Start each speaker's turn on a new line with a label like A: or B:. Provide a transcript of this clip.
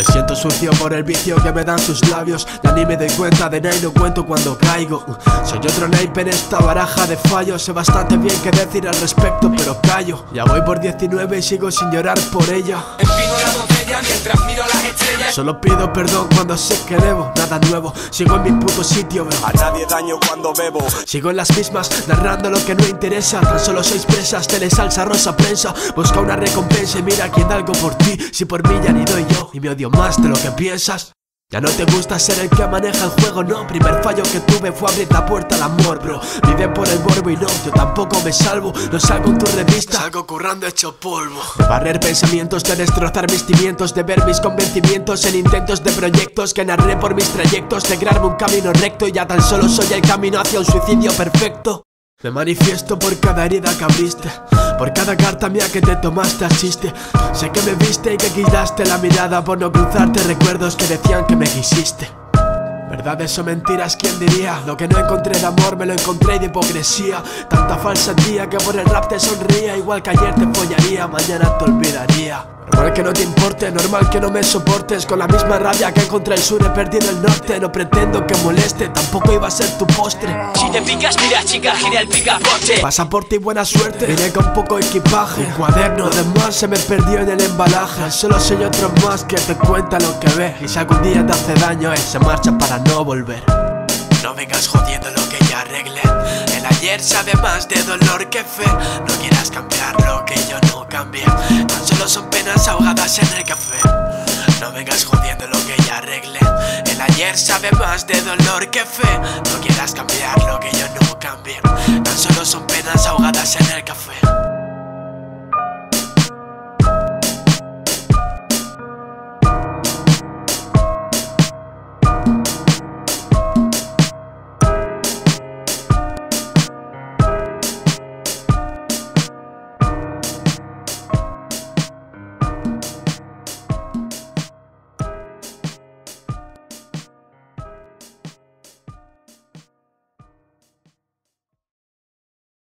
A: siento sucio por el vicio que me dan sus labios. Ya ni me doy cuenta de nada y no cuento cuando caigo. Soy otro naipe en esta baraja de fallos. Sé bastante bien qué decir al respecto pero callo. Ya voy por 19 y sigo sin llorar por ella Solo pido perdón cuando sé que debo Nada nuevo, sigo en mi puto sitio bro
B: A nadie daño cuando bebo.
A: Sigo en las mismas, narrando lo que no interesa. Tan solo seis presas, telesalsa, rosa prensa. Busca una recompensa y mira quién da algo por ti. Si por mí ya ni doy yo, y me odio más de lo que piensas ya no te gusta ser el que maneja el juego, no. Primer fallo que tuve fue abrir la puerta al amor, bro. Viven por el morbo y no, yo tampoco me salvo. No salgo en tu revista, salgo currando hecho polvo. De barrer pensamientos, de destrozar mis cimientos De ver mis convencimientos en intentos de proyectos Que narré por mis trayectos De crearme un camino recto y ya tan solo soy el camino hacia un suicidio perfecto me manifiesto por cada herida que abriste Por cada carta mía que te tomaste a chiste. Sé que me viste y que quitaste la mirada Por no cruzarte recuerdos que decían que me quisiste. Verdades o mentiras, ¿quién diría? Lo que no encontré de amor me lo encontré de hipocresía. Tanta falsatía que por el rap te sonría Igual que ayer te follaría, mañana te olvidaría Normal que no te importe, normal que no me soportes. Con la misma rabia que contra el sur he perdido el norte. No pretendo que moleste, tampoco iba a ser tu postre.
C: Si te picas, mira chica, gira el picaporte
A: Pasaporte y buena suerte Vine con poco equipaje. Un cuaderno de más se me perdió en el embalaje. Solo soy otro más que te cuenta lo que ve. Y si algún día te hace daño, él se marcha para no volver. No vengas jodiendo lo que ya arreglé El ayer sabe más de dolor que fe. No quieras cambiar en el café. No vengas jodiendo lo que ya arreglé. El ayer sabe más de dolor que fe. No quieras cambiar lo que yo no cambié. Tan solo son penas ahogadas en el café